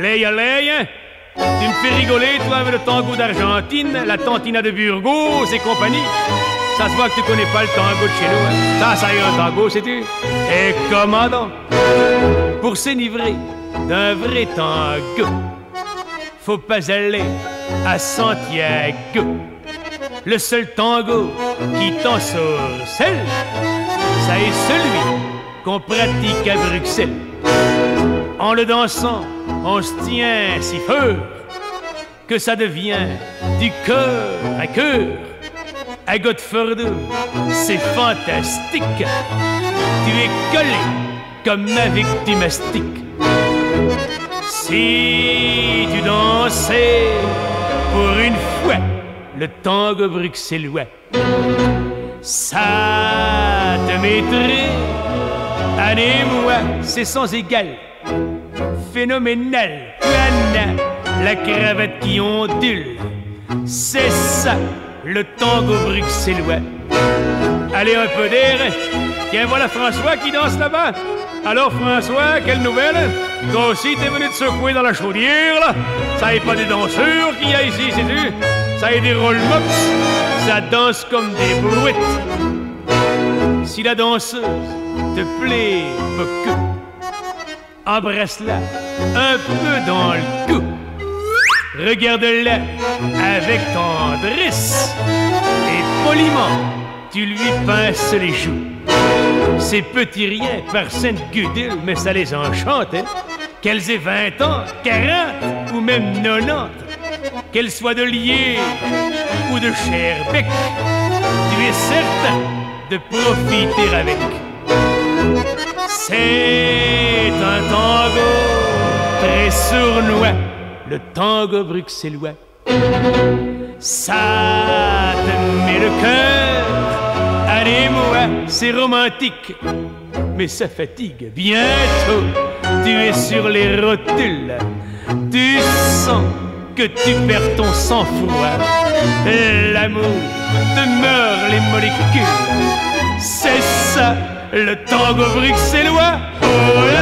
Allez, allez? Tu me fais rigoler, toi, avec le tango d'Argentine, la tantina de Burgos et compagnie. Ça se voit que tu connais pas le tango de chez nous. Hein? Ça, ça y est un tango, sais-tu? Et comment? Pour s'enivrer d'un vrai tango, faut pas aller à Santiago. Le seul tango qui t'en sorcelle, ça est celui qu'on pratique à Bruxelles. En le dansant, on se tient si fort que ça devient du cœur à cœur. À Godford, c'est fantastique. Tu es collé comme avec du mastic. Si tu dansais pour une fois le tango bruxellois, ça te mettrait, allez moi, c'est sans égal, phénoménal, la cravate qui ondule, c'est ça le tango bruxellois. Allez un peu d'air, tiens voilà François qui danse là-bas. Alors François, quelle nouvelle? Toi aussi t'es venu te secouer dans la chaudière là. Ça est pas des danseurs qu'il y a ici, sais-tu Ça est des roll Ça danse comme des brouettes. Si la danseuse te plaît beaucoup, embrasse-la un peu dans le cou. Regarde-la avec tendresse et poliment, tu lui pinces les joues. Ces petits riens par Sainte-Gudule, mais ça les enchante, hein? Qu'elles aient 20 ans, 40 ou même 90, qu'elles soient de lier ou de Scherbeck, tu es certain de profiter avec. C'est un tango très sournois, le tango bruxellois. Ça te met le cœur Allez-moi, c'est romantique, mais ça fatigue. Bientôt, tu es sur les rotules. Tu sens que tu perds ton sang-froid. L'amour demeure les molécules. C'est ça, le tango bruxellois. Oh